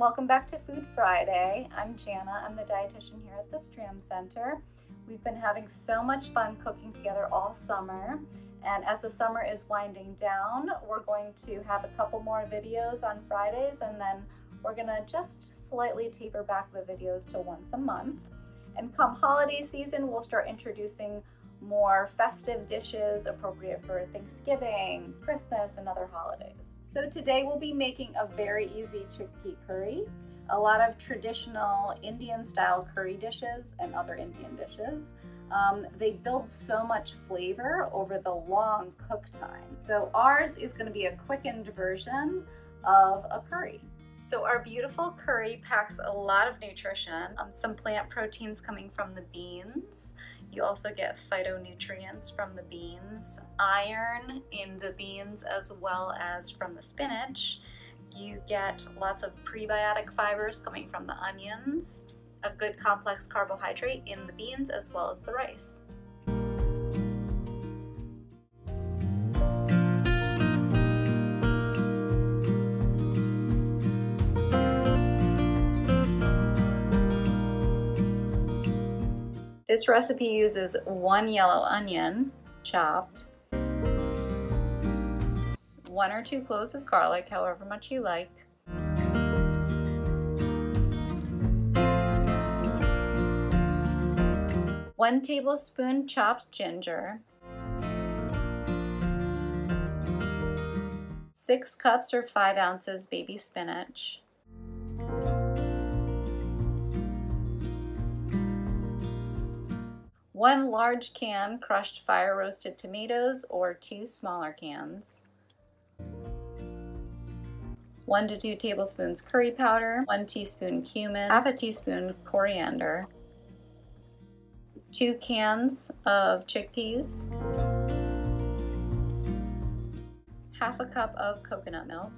welcome back to Food Friday. I'm Janna, I'm the dietitian here at the Stram Center. We've been having so much fun cooking together all summer. And as the summer is winding down, we're going to have a couple more videos on Fridays and then we're gonna just slightly taper back the videos to once a month. And come holiday season, we'll start introducing more festive dishes appropriate for Thanksgiving, Christmas, and other holidays. So today we'll be making a very easy chickpea curry, a lot of traditional Indian style curry dishes and other Indian dishes. Um, they build so much flavor over the long cook time. So ours is gonna be a quickened version of a curry. So our beautiful curry packs a lot of nutrition, um, some plant proteins coming from the beans, you also get phytonutrients from the beans, iron in the beans as well as from the spinach. You get lots of prebiotic fibers coming from the onions, a good complex carbohydrate in the beans as well as the rice. This recipe uses one yellow onion, chopped, one or two cloves of garlic, however much you like, one tablespoon chopped ginger, six cups or five ounces baby spinach, one large can crushed fire roasted tomatoes or two smaller cans, one to two tablespoons curry powder, one teaspoon cumin, half a teaspoon coriander, two cans of chickpeas, half a cup of coconut milk,